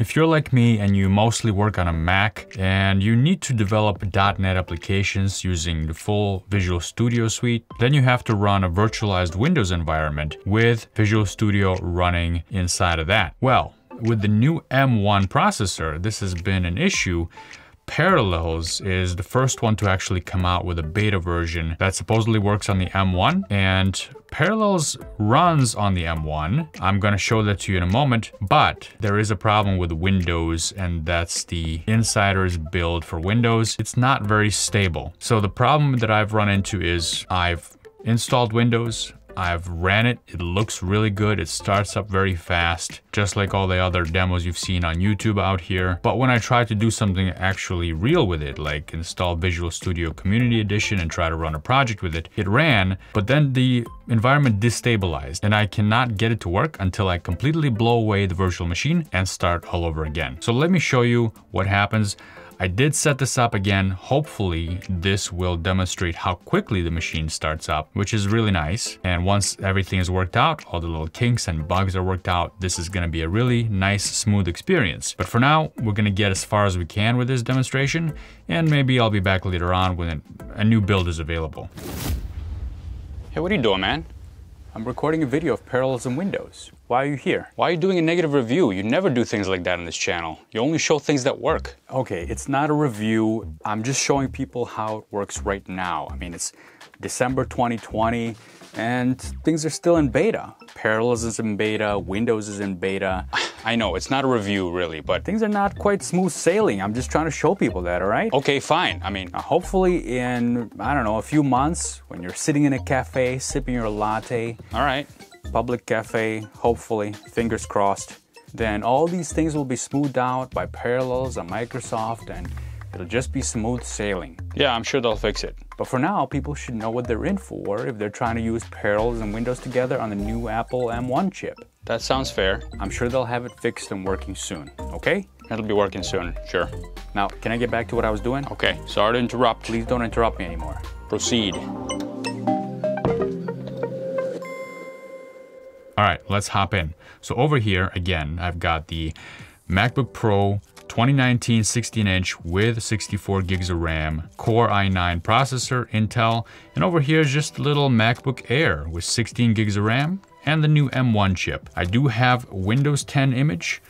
If you're like me and you mostly work on a Mac and you need to develop .NET applications using the full Visual Studio suite, then you have to run a virtualized Windows environment with Visual Studio running inside of that. Well, with the new M1 processor, this has been an issue Parallels is the first one to actually come out with a beta version that supposedly works on the M1 and Parallels runs on the M1. I'm gonna show that to you in a moment, but there is a problem with Windows and that's the insider's build for Windows. It's not very stable. So the problem that I've run into is I've installed Windows, I've ran it, it looks really good, it starts up very fast, just like all the other demos you've seen on YouTube out here. But when I try to do something actually real with it, like install Visual Studio Community Edition and try to run a project with it, it ran, but then the environment destabilized and I cannot get it to work until I completely blow away the virtual machine and start all over again. So let me show you what happens. I did set this up again. Hopefully this will demonstrate how quickly the machine starts up, which is really nice. And once everything is worked out, all the little kinks and bugs are worked out, this is gonna be a really nice, smooth experience. But for now, we're gonna get as far as we can with this demonstration, and maybe I'll be back later on when a new build is available. Hey, what are you doing, man? I'm recording a video of Parallels in Windows. Why are you here? Why are you doing a negative review? You never do things like that on this channel. You only show things that work. Okay, it's not a review. I'm just showing people how it works right now. I mean, it's December 2020 and things are still in beta. Parallels is in beta, Windows is in beta. I know, it's not a review really, but things are not quite smooth sailing. I'm just trying to show people that, all right? Okay, fine. I mean, uh, hopefully in, I don't know, a few months when you're sitting in a cafe, sipping your latte. All right. Public cafe, hopefully, fingers crossed. Then all these things will be smoothed out by Parallels and Microsoft and it'll just be smooth sailing. Yeah, I'm sure they'll fix it. But for now, people should know what they're in for if they're trying to use Parallels and Windows together on the new Apple M1 chip. That sounds fair. I'm sure they'll have it fixed and working soon, okay? It'll be working soon, sure. Now, can I get back to what I was doing? Okay, sorry to interrupt. Please don't interrupt me anymore. Proceed. All right, let's hop in. So over here, again, I've got the MacBook Pro 2019 16 inch with 64 gigs of RAM, Core i9 processor, Intel, and over here is just a little MacBook Air with 16 gigs of RAM and the new M1 chip. I do have Windows 10 image.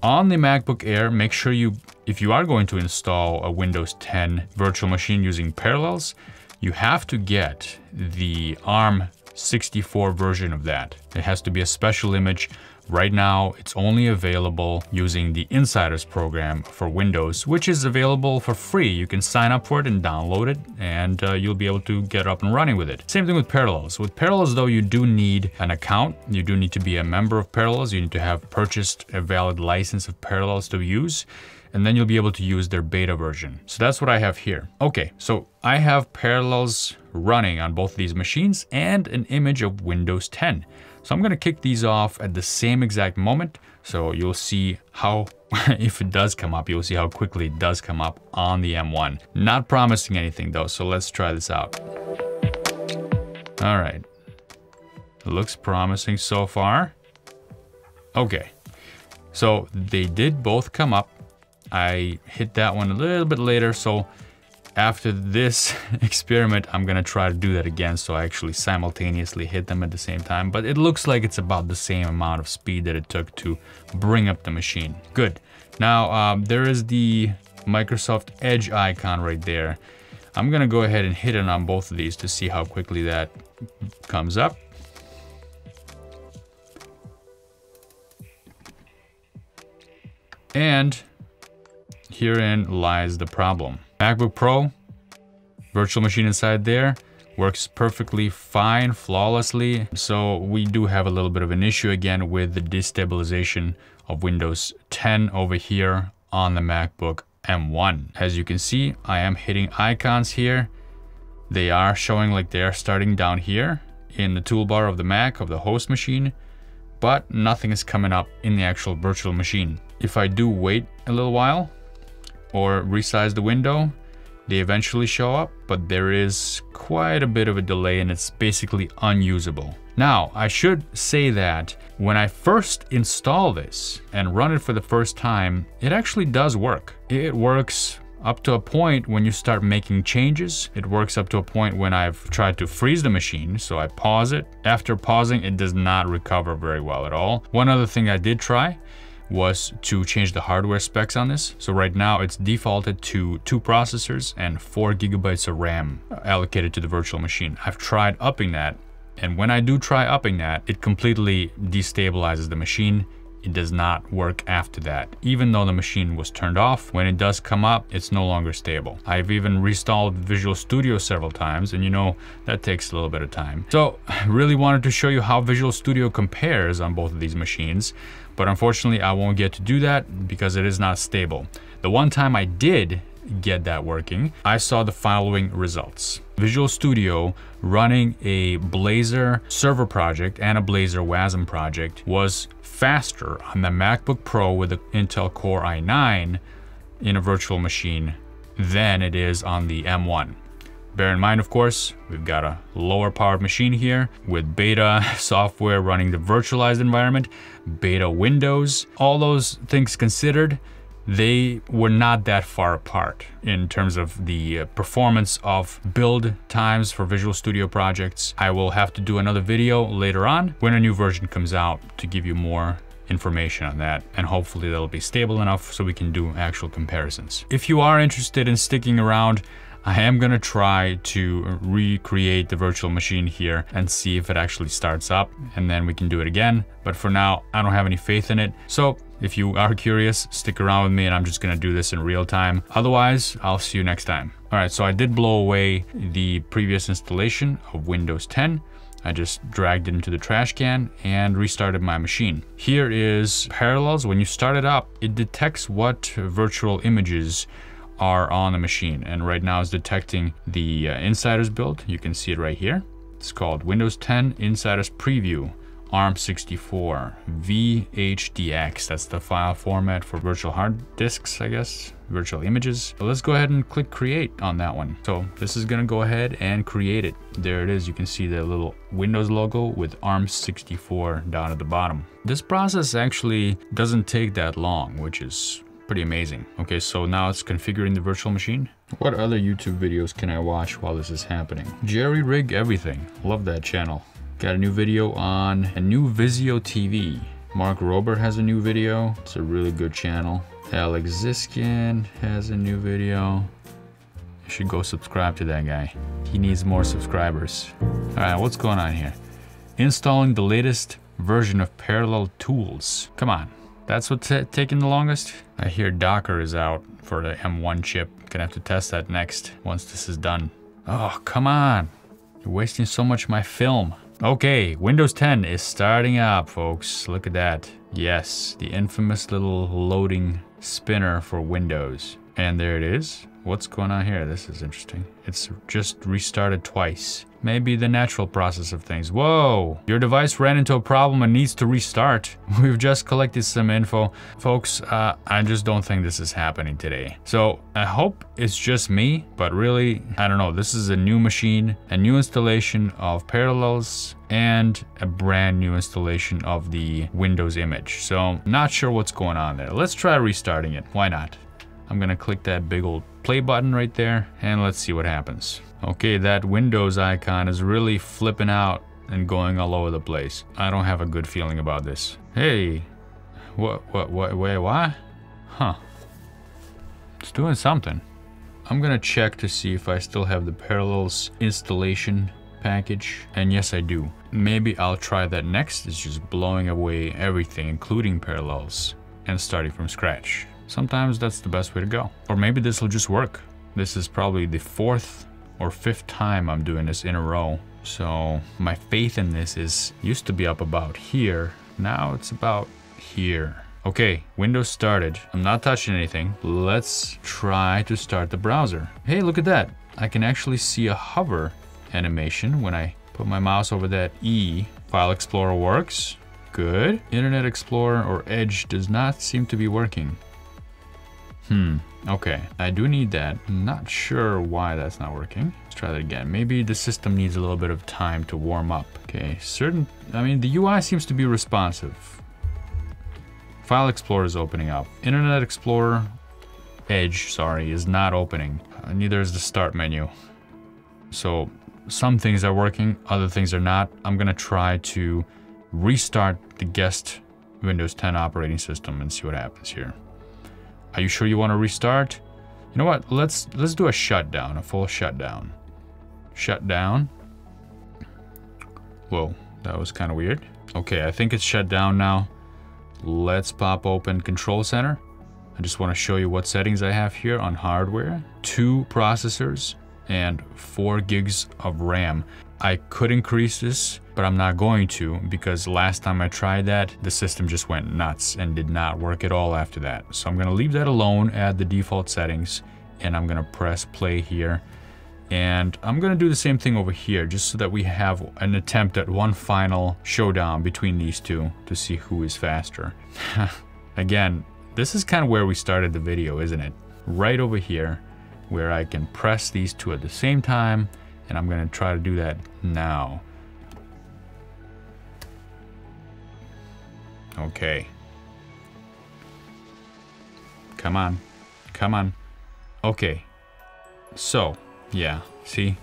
On the MacBook Air, make sure you, if you are going to install a Windows 10 virtual machine using Parallels, you have to get the ARM 64 version of that. It has to be a special image Right now, it's only available using the Insiders program for Windows, which is available for free. You can sign up for it and download it, and uh, you'll be able to get up and running with it. Same thing with Parallels. With Parallels, though, you do need an account. You do need to be a member of Parallels. You need to have purchased a valid license of Parallels to use and then you'll be able to use their beta version. So that's what I have here. Okay, so I have Parallels running on both these machines and an image of Windows 10. So I'm gonna kick these off at the same exact moment. So you'll see how, if it does come up, you'll see how quickly it does come up on the M1. Not promising anything though, so let's try this out. All right, looks promising so far. Okay, so they did both come up. I hit that one a little bit later, so after this experiment, I'm gonna try to do that again so I actually simultaneously hit them at the same time, but it looks like it's about the same amount of speed that it took to bring up the machine. Good. Now, um, there is the Microsoft Edge icon right there. I'm gonna go ahead and hit it on both of these to see how quickly that comes up. And herein lies the problem. MacBook Pro, virtual machine inside there, works perfectly fine, flawlessly. So we do have a little bit of an issue again with the destabilization of Windows 10 over here on the MacBook M1. As you can see, I am hitting icons here. They are showing like they are starting down here in the toolbar of the Mac, of the host machine, but nothing is coming up in the actual virtual machine. If I do wait a little while, or resize the window, they eventually show up, but there is quite a bit of a delay and it's basically unusable. Now, I should say that when I first install this and run it for the first time, it actually does work. It works up to a point when you start making changes. It works up to a point when I've tried to freeze the machine, so I pause it. After pausing, it does not recover very well at all. One other thing I did try was to change the hardware specs on this. So right now it's defaulted to two processors and four gigabytes of RAM allocated to the virtual machine. I've tried upping that and when I do try upping that, it completely destabilizes the machine. It does not work after that. Even though the machine was turned off, when it does come up, it's no longer stable. I've even reinstalled Visual Studio several times, and you know, that takes a little bit of time. So, I really wanted to show you how Visual Studio compares on both of these machines, but unfortunately I won't get to do that because it is not stable. The one time I did get that working, I saw the following results. Visual Studio running a Blazor server project and a Blazor WASM project was faster on the MacBook Pro with the Intel Core i9 in a virtual machine than it is on the M1. Bear in mind, of course, we've got a lower powered machine here with beta software running the virtualized environment, beta Windows, all those things considered, they were not that far apart in terms of the uh, performance of build times for Visual Studio projects. I will have to do another video later on when a new version comes out to give you more information on that and hopefully that'll be stable enough so we can do actual comparisons. If you are interested in sticking around, I am gonna try to recreate the virtual machine here and see if it actually starts up and then we can do it again. But for now, I don't have any faith in it. So if you are curious, stick around with me and I'm just gonna do this in real time. Otherwise, I'll see you next time. All right, so I did blow away the previous installation of Windows 10. I just dragged it into the trash can and restarted my machine. Here is Parallels. When you start it up, it detects what virtual images are on the machine. And right now it's detecting the uh, Insiders build. You can see it right here. It's called Windows 10 Insiders Preview. ARM64 VHDX. That's the file format for virtual hard disks, I guess, virtual images. So let's go ahead and click create on that one. So this is gonna go ahead and create it. There it is. You can see the little Windows logo with ARM64 down at the bottom. This process actually doesn't take that long, which is pretty amazing. Okay, so now it's configuring the virtual machine. What other YouTube videos can I watch while this is happening? Jerry Rig Everything. Love that channel. Got a new video on a new Vizio TV. Mark Rober has a new video. It's a really good channel. Alex Ziskind has a new video. You should go subscribe to that guy. He needs more subscribers. All right, what's going on here? Installing the latest version of Parallel Tools. Come on, that's what's taking the longest? I hear Docker is out for the M1 chip. Gonna have to test that next once this is done. Oh, come on. You're wasting so much my film. Okay, Windows 10 is starting up, folks. Look at that. Yes, the infamous little loading spinner for Windows. And there it is. What's going on here? This is interesting. It's just restarted twice. Maybe the natural process of things. Whoa! Your device ran into a problem and needs to restart. We've just collected some info. Folks, uh, I just don't think this is happening today. So I hope it's just me, but really, I don't know. This is a new machine, a new installation of Parallels, and a brand new installation of the Windows image. So not sure what's going on there. Let's try restarting it. Why not? I'm gonna click that big old play button right there and let's see what happens. Okay, that Windows icon is really flipping out and going all over the place. I don't have a good feeling about this. Hey, what, what, what, wait, what? Huh. It's doing something. I'm gonna check to see if I still have the Parallels installation package. And yes, I do. Maybe I'll try that next. It's just blowing away everything, including Parallels, and starting from scratch. Sometimes that's the best way to go. Or maybe this will just work. This is probably the fourth or fifth time I'm doing this in a row. So my faith in this is used to be up about here. Now it's about here. Okay, Windows started. I'm not touching anything. Let's try to start the browser. Hey, look at that. I can actually see a hover animation when I put my mouse over that E. File Explorer works. Good. Internet Explorer or Edge does not seem to be working. Hmm, okay. I do need that. Not sure why that's not working. Let's try that again. Maybe the system needs a little bit of time to warm up. Okay, certain, I mean, the UI seems to be responsive. File Explorer is opening up. Internet Explorer, Edge, sorry, is not opening. Uh, neither is the Start menu. So some things are working, other things are not. I'm gonna try to restart the guest Windows 10 operating system and see what happens here. Are you sure you want to restart? You know what? Let's let's do a shutdown, a full shutdown. Shut down. Whoa, that was kind of weird. Okay, I think it's shut down now. Let's pop open Control Center. I just want to show you what settings I have here on hardware. Two processors and four gigs of RAM. I could increase this, but I'm not going to because last time I tried that, the system just went nuts and did not work at all after that. So I'm gonna leave that alone, add the default settings, and I'm gonna press play here. And I'm gonna do the same thing over here just so that we have an attempt at one final showdown between these two to see who is faster. Again, this is kind of where we started the video, isn't it? Right over here, where I can press these two at the same time and I'm gonna try to do that now. Okay. Come on. Come on. Okay. So, yeah, see?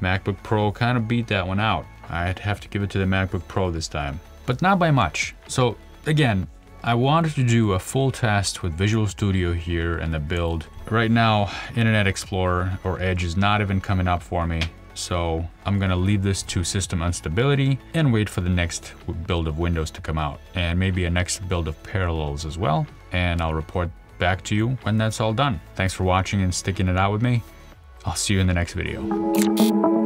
MacBook Pro kind of beat that one out. I'd have to give it to the MacBook Pro this time, but not by much. So again, I wanted to do a full test with Visual Studio here and the build. Right now, Internet Explorer or Edge is not even coming up for me. So I'm gonna leave this to system instability and wait for the next build of Windows to come out and maybe a next build of Parallels as well. And I'll report back to you when that's all done. Thanks for watching and sticking it out with me. I'll see you in the next video.